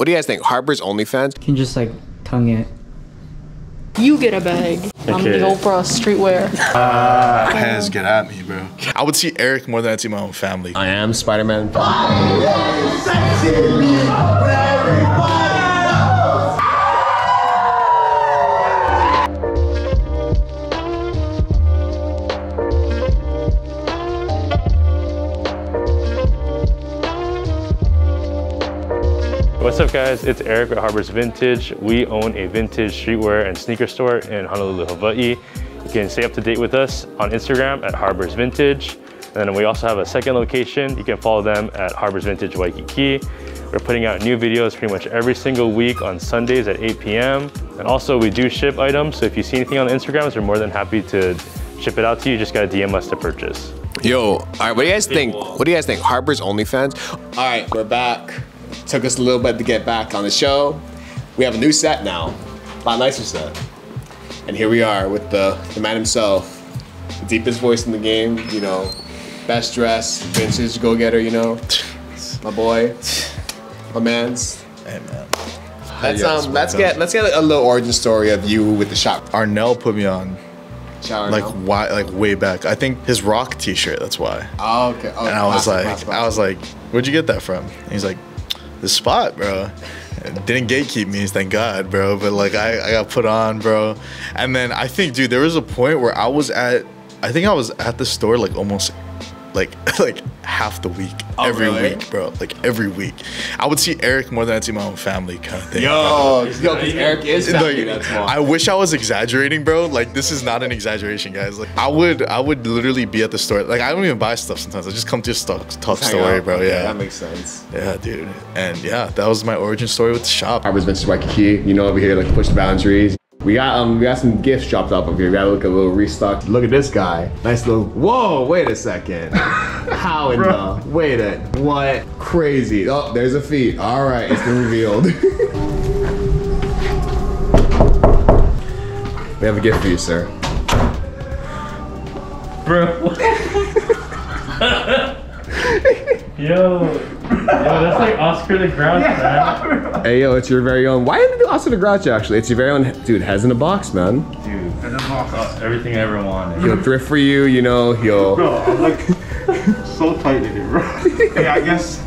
What do you guys think? Harbor's OnlyFans? Can you just like tongue it? You get a bag. I'm the Okay. Oprah streetwear. Ah. Hands get at me, bro. I would see Eric more than I'd see my own family. I am Spider-Man. What's up guys, it's Eric at Harbor's Vintage. We own a vintage streetwear and sneaker store in Honolulu, Hawaii. You can stay up to date with us on Instagram at Harbor's Vintage. And then we also have a second location. You can follow them at Harbor's Vintage Waikiki. We're putting out new videos pretty much every single week on Sundays at 8 p.m. And also we do ship items, so if you see anything on the Instagrams, we're more than happy to ship it out to you. You just gotta DM us to purchase. Yo, all right, what do you guys think? What do you guys think? Harbor's OnlyFans? All right, we're back. Took us a little bit to get back on the show. We have a new set now, a lot nicer set. And here we are with the, the man himself, the deepest voice in the game, you know, best dressed, vintage go-getter, you know, my boy, my man's. Hey man. Let's Yes, um, let's get let's get a little origin story of you with the shop. Arnell put me on Shower like now. why like way back. I think his rock t-shirt, that's why. Oh, okay. Oh, And I was classic, like, classic, I was like, where'd you get that from? And he's like, this spot, bro. Didn't gatekeep me, thank God, bro. But like, I, I got put on, bro. And then I think, dude, there was a point where I was at, I think I was at the store like almost, like like half the week, Oh, every really? week, bro. Like every week, I would see Eric more than I'd see my own family, kind of thing. Yo, yo, because Eric is Like, family, that's why. I wish I was exaggerating, bro. Like this is not an exaggeration, guys. Like I would, I would literally be at the store. Like I don't even buy stuff sometimes. I just come to just talk, talk Hang story, out. bro. Okay, Yeah, that makes sense. yeah, dude. And yeah, that was my origin story with the shop. Harbor's Vintage Waikiki, you know, over here, like push the boundaries. We got um, we got some gifts dropped off over here. We got to look a little restock. Look at this guy, nice little. Whoa, wait a second. How in the? Wait a what? Crazy. Oh, there's a feet. All right, it's been revealed. we have a gift for you, sir. Bro. yo, yo, that's like Oscar the Grouch, man. Hey yo, it's your very own. Why did you do Oscar the Grouch actually? It's your very own dude. Has in a box, man. Dude, uh, everything I ever wanted. He'll thrift for you. You know, he'll. I'm like so tight in here, bro. hey, I guess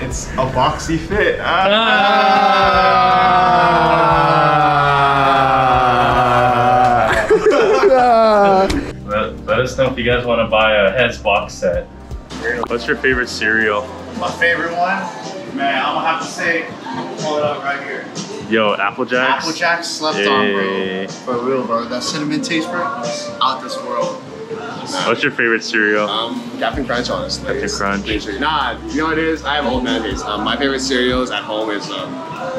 it's a boxy fit. Let, let us know if you guys want to buy a heads box set. What's your favorite cereal? My favorite one, man, I'm gonna have to say, pull it up right here. Yo, Apple Jacks. Apple Jack slept on, bro. For real, bro. That cinnamon taste, bro, out this world. What's your favorite cereal? Um, Captain Crunch, honestly. Captain Crunch. it's- Nah, you know what it is? I have old man days. Um, my favorite cereals at home is um,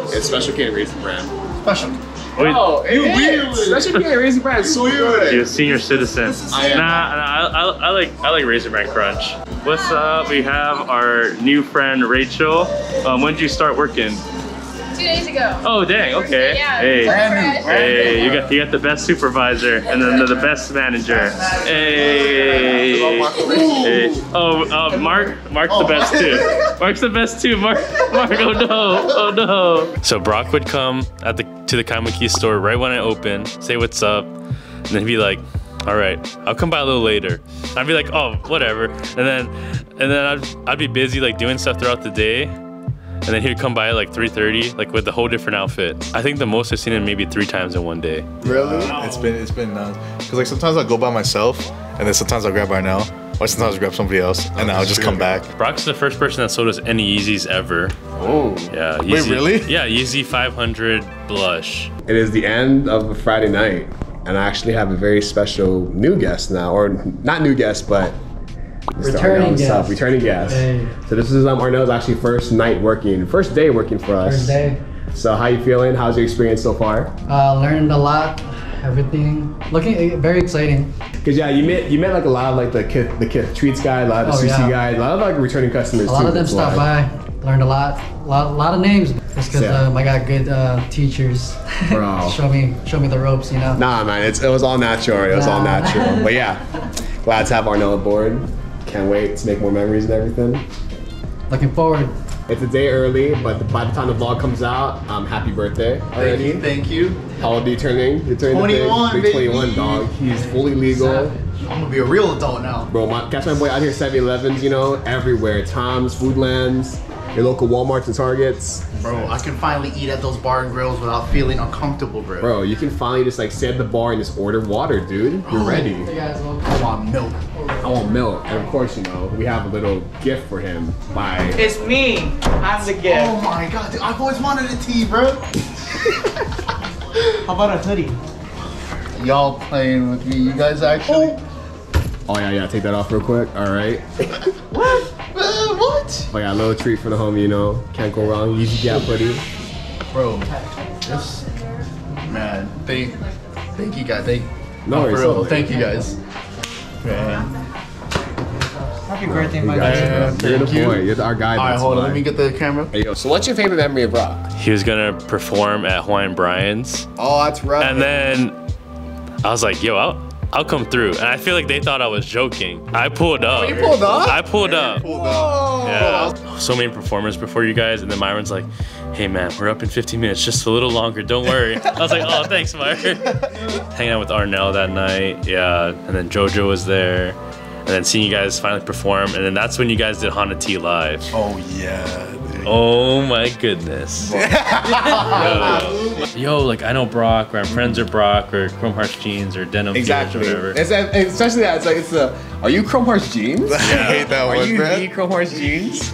it's Special K and Raisin Bran. Special. Wait, Oh, it is. Special K and Raisin Bran is so good. you're a senior citizen. I am. Nah, nah I, I, I like I like Raisin Bran Crunch. What's up? We have our new friend Rachel. Um, when did you start working? Two days ago. Oh dang, okay. Yeah. Hey. Brand new, brand Hey, you got you got the best supervisor and then the, the best manager. Hey. Hey. Oh, uh, Mark. Mark's the best too. Mark's the best too. Mark. Mark. Oh no. Oh no. So Brock would come at the to the Kaimaki store right when I open, say what's up, and then he'd be like, "All right, I'll come by a little later." I'd be like, "Oh, whatever," and then and then I'd I'd be busy like doing stuff throughout the day. And then he'd come by at like 3:30, like with a whole different outfit. I think the most I've seen him maybe three times in one day. Really? It's been it's been nuts. Cause like sometimes I'll go by myself, and then sometimes I'll grab Arnell, or sometimes I'll grab somebody else, and then I'll just come back. Brock's the first person that sold us any Yeezys ever. Oh. Yeah. Wait, really? Yeah, Yeezy 500 blush. It is the end of a Friday night, and I actually have a very special new guest now, or not new guest, but Mr. Returning Arnell himself, guest. returning guest. Hey. So this is um, Arnell's actually first night working, first day working for us. First day. So how you feeling? How's your experience so far? Uh, learned a lot. Everything looking eh, very exciting. Cause yeah, you met you met like a lot of like the Kith, the Kith treats guy, a lot of the Oh, CC yeah. guys, a lot of like returning customers A lot too. of them stopped by. Learned a lot. A lot, a lot of names. Just because Yeah. um, I got good uh, teachers. Show me, show me the ropes. You know. Nah, man, it's, it was all natural. It was all natural. But yeah, glad to have Arnell aboard. Can't wait to make more memories and everything. Looking forward. It's a day early, but by the time the vlog comes out, um, happy birthday already. Thank you. How old are you turning? You're turning 21, big, big 21, dog. He's fully legal. I'm gonna be a real adult now. Bro, my, catch my boy out here 7-Elevens, you know, everywhere. Tom's, Foodlands, your local Walmarts and Targets. Bro, I can finally eat at those bar and grills without feeling uncomfortable, bro. Bro, you can finally just like sit at the bar and just order water, dude. You're ready. Hey guys, welcome. I want milk. I want milk. And of course, you know, we have a little gift for him by It's me. I'm the gift. Oh my god, dude, I've always wanted a tee, bro. How about a hoodie? Y'all playing with me. You guys actually. Oh yeah, yeah, take that off real quick. Alright. Uh, what? I got a little treat for the homie, you know. Can't go wrong. Yeezy Gap hoodie. Bro, this. Man, thank, thank you guys. Thank, No for worries. real, no thank you guys. Man. Happy birthday, my got you, guy. bro. You're the Thank you. boy. You're our guy. All right, hold on. Let me get the camera. There you go. So what's your favorite memory of Rock? He was gonna perform at Hawaiian Brian's, Oh, that's right. and then I was like, "Yo, I'll, I'll come through." And I feel like they thought I was joking. I pulled up. Oh, you pulled up? I pulled up. Whoa. Yeah. So many performers before you guys, and then Myron's like, "Hey man, we're up in 15 minutes, just a little longer. Don't worry." I was like, "Oh, thanks, Myron." Hanging out with Arnell that night, yeah, and then JoJo was there, and then seeing you guys finally perform, and then that's when you guys did Hana T live. Oh yeah. dude. Oh my goodness. yo, yo, like I know Brock, or I'm friends with Brock, or Chrome Hearts Jeans, or Denim Exactly. Jeans, or whatever. It's, it's- especially that. It's like it's the. Are you Chrome Hearts Jeans? I hate that Are one, you bro. the Chrome Hearts Jeans?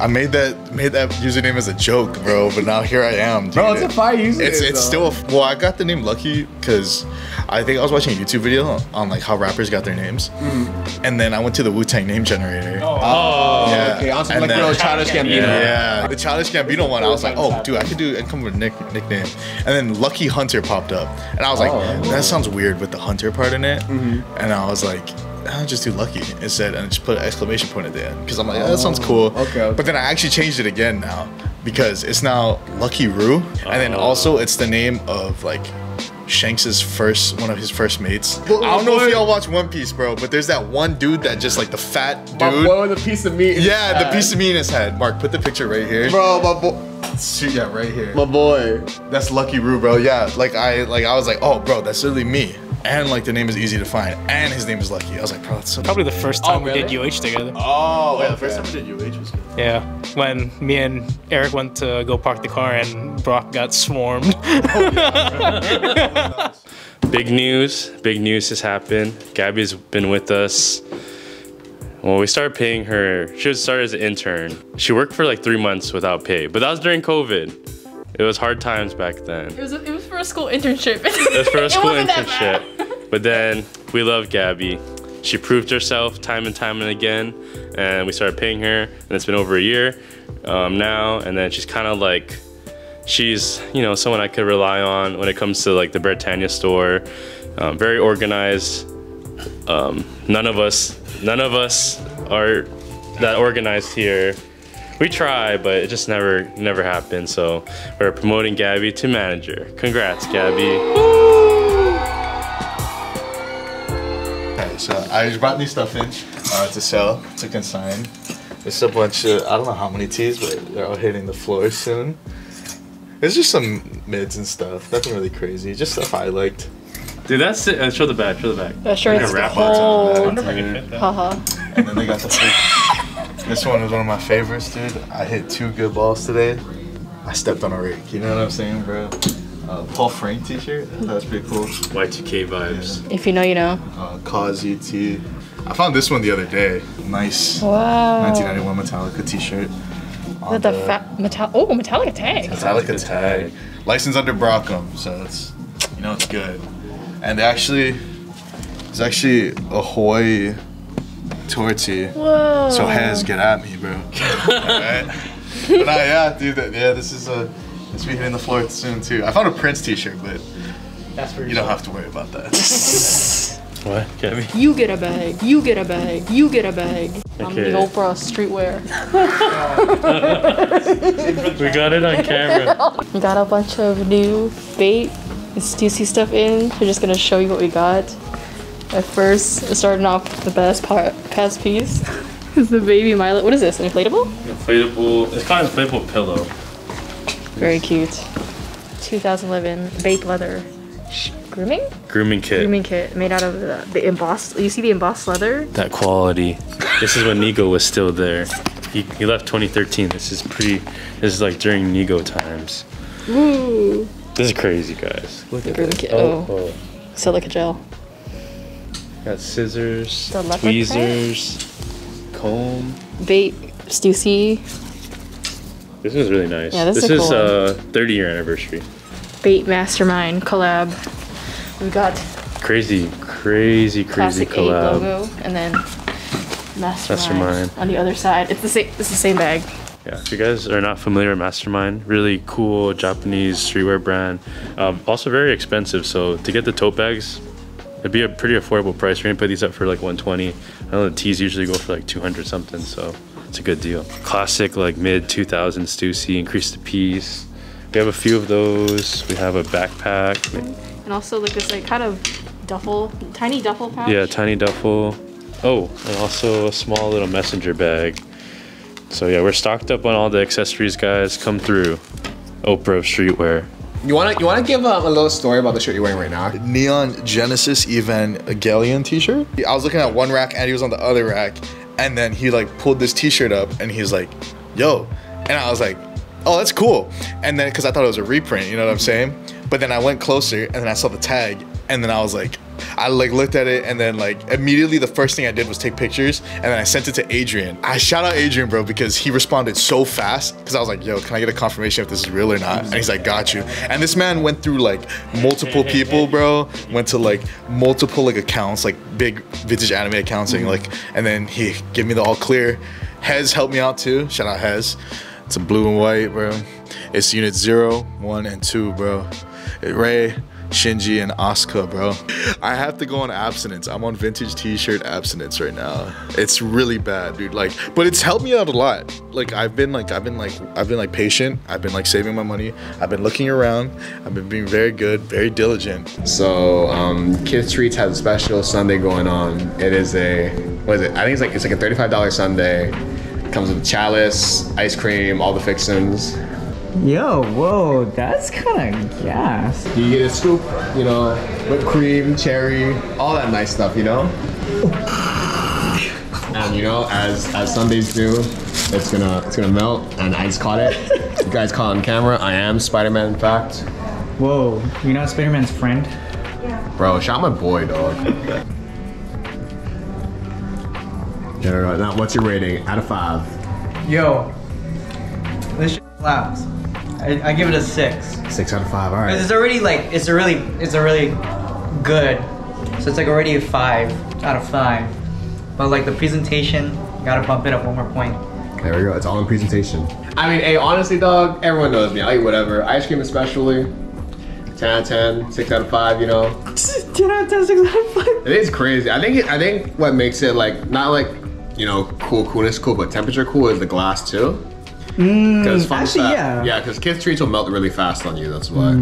I made that made that username as a joke, bro. But now here I am, dude. Bro, it's a fire username. It's it's still a, well. I got the name Lucky because I think I was watching a YouTube video on like how rappers got their names, mm. and then I went to the Wu Tang name generator. Oh, oh. yeah, Okay, also And like then- real Childish Gambino. Yeah, the Childish Gambino one. I was like, oh, dude, I could do. I come with a nick, nickname, and then Lucky Hunter popped up, and I was like, Oh. that sounds weird with the Hunter part in it, mm-hmm. and I was like. I'll just do lucky instead and just put an exclamation point at the end because I'm like, yeah, that sounds cool. Oh, okay, okay. But then I actually changed it again now because it's now Lucky Roo, and then oh. also it's the name of like Shanks's first one of his first mates. I don't know if y'all watch One Piece, bro, but there's that one dude that just like the fat My dude. boy with a piece of meat. in Yeah, his the head. piece of meat in his head. Mark, put the picture right here. Bro, my boy. Shoot, yeah, right here. My boy. That's Lucky Roo, bro. Yeah, like I like I was like, oh, bro, that's literally me. And like the name is easy to find, and his name is Lucky. I was like, bro, that's so. Probably the first time really? we did UH together. Oh, yeah, the first time we did UH was good. Yeah, when me and Eric went to go park the car and Brock got swarmed. Big news. Big news has happened. Gabby's been with us. Well, we started paying her. She was started as an intern. She worked for like three months without pay, but that was during COVID. It was hard times back then. It was, it was for a school internship. It was for a school wasn't that bad. internship. But then we love Gabby. She proved herself time and time and again, and we started paying her, and it's been over a year um, now. And then she's kind of like, she's you know someone I could rely on when it comes to like the Beretania store. Um, very organized. Um, none of us, none of us are that organized here. We try, but it just never, never happened. So we're promoting Gabby to manager. Congrats, Gabby. Okay, so I just brought new stuff in uh, to sell, to consign. There's a bunch of, I don't know how many teas, but they're all hitting the floor soon. There's just some mids and stuff. Nothing really crazy. Just stuff I liked. Dude, that's it. Uh, show the back. Show the back. That shirt's Like a wrap cold. on Haha. And then they got the fake. This one was one of my favorites, dude. I hit two good balls today. I stepped on a rake. You know what I'm saying, bro? Uh, Paul Frank t-shirt. I thought that was pretty cool. Y2K vibes. If you know, you know. Uh, Cause UT. I found this one the other day. Nice. Wow. 1991 Metallica t-shirt. With the fat metal. Oh, Metallica tag. Metallica tag. Licensed under Brockum, so it's you know it's good. And actually, it's actually a Hawaii tour tee. Whoa. So has get at me, bro. Alright. But uh, yeah, dude. That, yeah, this is a. This will be hitting the floor soon too. I found a Prince T-shirt, but That's for you don't have to worry about that. What, Gabby? You get a bag. You get a bag. You get a bag. I'm Okay. the Oprah streetwear. We got it on camera. We got a bunch of new Bape and Stussy stuff in. We're just gonna show you what we got. At first, starting off the best part, past piece. Is the baby Milo. What is this? An inflatable? Inflatable. It's kind of inflatable pillow. Very cute. 2011 Bape leather grooming Grooming kit. grooming kit made out of the, the embossed. You see the embossed leather? That quality. This is when Nigo was still there. He, he left 2013. This is pretty. This is like during Nigo times. Ooh. This is crazy, guys. Look at Grooming this. kit. Oh, Oh. oh. Silica gel. Got scissors, The leopard tweezers, comb. Bape Stussy. This is really nice. Yeah, this is this a is cool uh 30 year anniversary. Bape Mastermind collab. We've got Crazy, crazy, crazy classic 8 collab. logo and then Mastermind, Mastermind. on the other side. It's the same. It's the same bag. Yeah, if you guys are not familiar with Mastermind, really cool Japanese streetwear brand. Um, also very expensive, so to get the tote bags, it'd be a pretty affordable price. We're gonna put these up for like 120. I know the tees usually go for like 200 something, so it's a good deal. Classic like mid 2000s Stussy, increase the piece. We have a few of those. We have a backpack. And also like this like kind of duffel, tiny duffel pouch. Yeah, tiny duffel. Oh, and also a small little messenger bag. So yeah, we're stocked up on all the accessories, guys. Come through. Oprah of streetwear. You wanna you wanna give a little story about the shirt you're wearing right now? Neon Genesis Evangelion t-shirt. I was looking at one rack and he was on the other rack. And then he like pulled this t-shirt up and he's like, yo. And I was like, oh, that's cool. And then, cause I thought it was a reprint, you know what I'm saying? But then I went closer and then I saw the tag and then I was like, I like looked at it and then like immediately the first thing I did was take pictures and then I sent it to Adrian. I shout out Adrian, bro, because he responded so fast. Cause I was like, yo, can I get a confirmation if this is real or not? And he's like, got you. And this man went through like multiple people, bro. Went to like multiple like accounts, like big vintage anime accounts, and mm-hmm. like, and then he gave me the all clear. Hez helped me out too. Shout out Hez. It's a blue and white, bro. It's unit zero, one, and two, bro. Rei, Shinji, and Asuka, bro. I have to go on abstinence. I'm on vintage t-shirt abstinence right now. It's really bad, dude. Like, but it's helped me out a lot. Like, I've been like, I've been like, I've been like patient. I've been like saving my money. I've been looking around. I've been being very good, very diligent. So um, Kith Treats has a special Sunday going on. It is a what is it? I think it's like it's like a thirty-five dollar Sunday. Comes with chalice, ice cream, all the fixins. Yo, whoa, that's kind of gas. You get a scoop, you know, whipped cream, cherry, all that nice stuff, you know. And you know, as as Sundays do, it's gonna it's gonna melt. And I just caught it. you guys caught on camera. I am Spider-Man, in fact. Whoa, you're not Spider-Man's friend? Bro, shout my boy, dog. Yeah, right. Now, what's your rating out of five? Yo, this shit slaps. I, I give it a six. Six out of five. All right. It's already like it's a really it's a really good. So it's like already a five out of five. But like the presentation, gotta bump it up one more point. There we go. It's all in presentation. I mean, hey, honestly, dog, everyone knows me. I eat whatever. Ice cream, especially. 10 out of 10, 6 out of 5, you know. 10 out of 10, 6 out of 5. It is crazy. I think it, I think what makes it like not like you know cool coolness cool, but temperature cool is the glass too. Because Mm, actually, yeah. yeah, because Kith treats will melt really fast on you. That's why.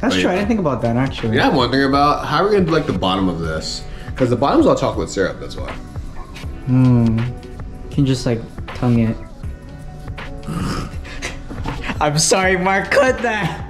That's Wait. true. I didn't think about that actually. Yeah, I'm wondering about how are we gonna do like the bottom of this? Because the bottom's all chocolate syrup. That's why. Hmm. Can you just like tongue it? I'm sorry, Mark. Cut that.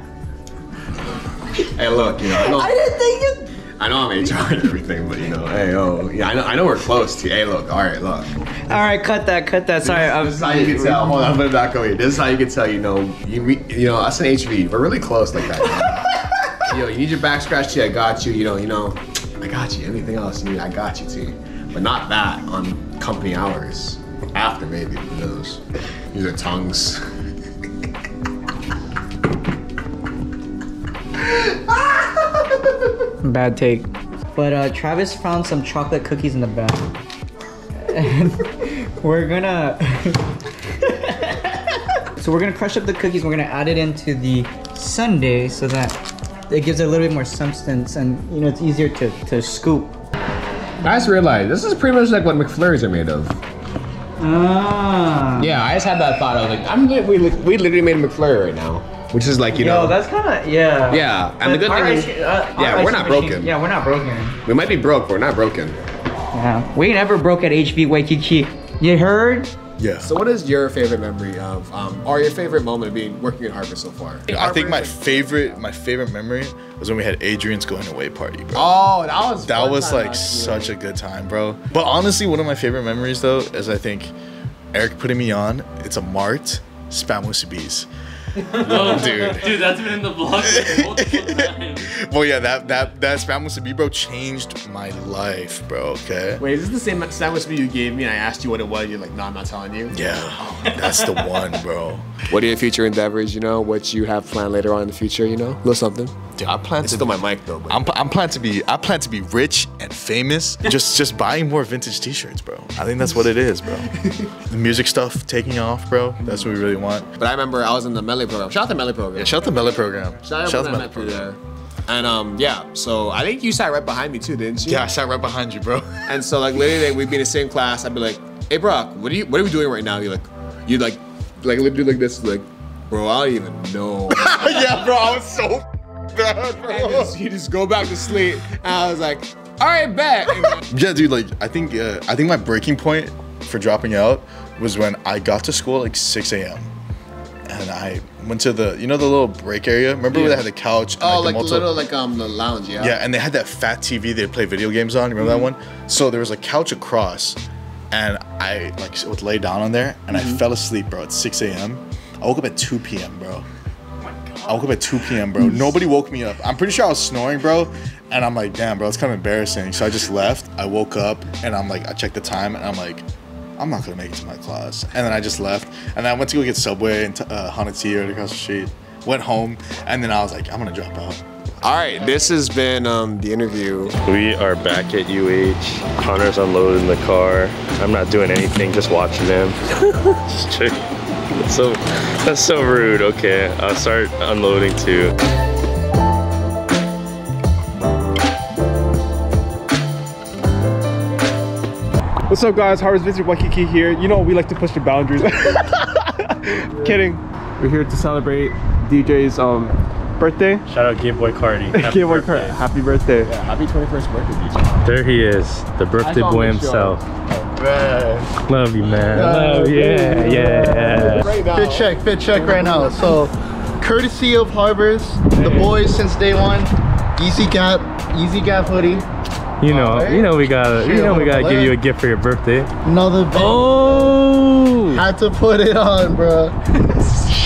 Hey, look, you know, I I didn't think it. I know I'm HR and everything, but you know, hey, oh, yeah, I know, I know we're close to. Hey, look, all right, look. All right, cut that. Cut that. Sorry. I'm, This is how you can tell. Hold on, put it back over here. This is how you can tell. You know, you you know us and HV, we're really close like that. Yo, you need your back scratched. I got you. You know, you know, I got you. Anything else you need, I got you, T. But not that on company hours. After maybe, who knows? These are tongues. Bad take. But uh, Travis found some chocolate cookies in the bag. And we're gonna. so we're gonna crush up the cookies. We're gonna add it into the sundae so that it gives it a little bit more substance and you know it's easier to, to scoop. I just realized this is pretty much like what McFlurries are made of. Ah. Yeah, I just had that thought. I was like, I'm li- we, li- we literally made a McFlurry right now, which is like you Yo, know, that's kind of yeah. Yeah, and the good thing is- uh, yeah, we're not machine- broken. Yeah, we're not broken. we might be broke, but we're not broken. Yeah, we never broke at HV Waikiki. You heard? Yeah. So, what is your favorite memory of, um, or your favorite moment of being working at Harbors so far? I think my favorite, my favorite memory was when we had Adrian's going away party, bro. Oh, that was That fun was time like last such a good time, bro. But honestly, one of my favorite memories though is I think Eric putting me on. It's a Mart Spam Musubis. Oh, Dude. dude, that's been in the vlog multiple times. Well, yeah, that that that Spam Musubi, bro, changed my life, bro. Okay. Wait, is this the same sandwich you gave me and I asked you what it was? You're like, no, I'm not telling you. Yeah, that's the one, bro. What are your future endeavors, you know? What you have planned later on in the future, you know? A little something? Dude, I plan It's to. still my mic though, but I'm, I'm plan to be I plan to be rich and famous. just just buying more vintage T-shirts, bro. I think that's what it is, bro. the music stuff taking off, bro. That's what we really want. but I remember I was in the MELE program. Shout out to MELE program. Yeah, shout out the MELE program. Shout out Shout to out MELE program. And um, yeah, so I think you sat right behind me too, didn't you? Yeah, I sat right behind you, bro. And so like literally we'd be in the same class. I'd be like, "Hey, Brock, what are you? What are we doing right now?" You're like, you like, like literally like this, like, bro, I don't even know. yeah, bro, I was so bad, and bro. just, you just go back to sleep. And I was like, "All right, bet." Yeah, dude, like I think uh, I think my breaking point for dropping out was when I got to school at like 6 a.m. and I went to the you know the little break area. Remember where they had the couch? And, oh, the like the little like um the lounge, yeah. Yeah, and they had that fat TV they play video games on. You remember that one? So there was a couch across, and I like would lay down on there, and I fell asleep, bro. At 6 a.m. I woke up at 2 p.m., bro. I woke up at 2 p.m., bro. Nobody woke me up. I'm pretty sure I was snoring, bro. And I'm like, damn, bro, it's kind of embarrassing. So I just left. I woke up, and I'm like, I checked the time, and I'm like, I'm not gonna make it to my class. And then I just left, and then I went to go get Subway and uh, Hanati right across the street. Went home, and then I was like, I'm gonna drop out. All right, this has been um the interview. We are back at UH. Hunter's unloading the car. I'm not doing anything, just watching him. just check. That's so, that's so rude. Okay, I'll start unloading too. What's up, guys? Harbor's Visit Waikiki here. You know, we like to push the boundaries. Kidding. We're here to celebrate DJ's um, birthday. Shout out Game Boy Cardi. Happy Game Boy birthday. Card. Happy birthday. Happy 21st birthday, DJ. There he is, the birthday boy on the himself. Love you, man. Love, you, yeah, yeah. Right now. Fit check, fit check right now. So, courtesy of Harbors, the boys since day one, Yeezy Gap, Yeezy Gap hoodie. You know, you know we gotta, you know we gotta give you a gift for your birthday. Another big. Oh! Had to put it on, bro.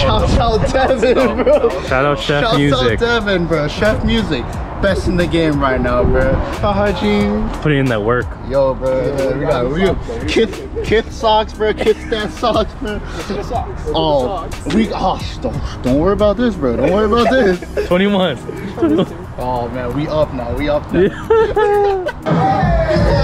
Shout oh, out Devin, oh, bro. Shout out Chef Shout Music. Shout out Devin, bro. Chef Music. Best in the game right now, bro. Hygiene. Putting in that work. Yo, bro. We got we got Kith, Kith socks, bro. Kith stat socks, bro. Oh, we. Oh, don't, don't worry about this, bro. Don't worry about this. 21. Oh man, we up now. We up now. I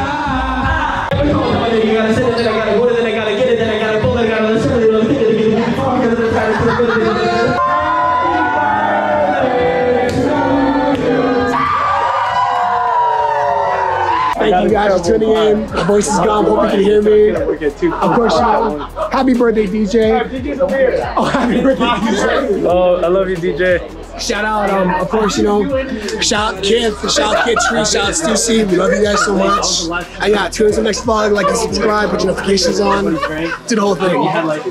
up in the sky. You gotta sit it, then I gotta go, then I gotta get it, then I gotta pull it, I gotta listen to it, get it, get it, before I gotta put it, put it, put it. Thank you guys for tuning in. My voice is gone. Hope you can hear me. Of course, you know. Happy birthday, DJ. Oh, happy birthday, DJ. Oh, I love you, DJ. Shout out, um, of course, you know. Shout out Kid, shout out Kid Tree, shout out Stussy. We love you guys so much. And yeah, tune in to the next vlog, like and subscribe, put your notifications on. Do the whole thing.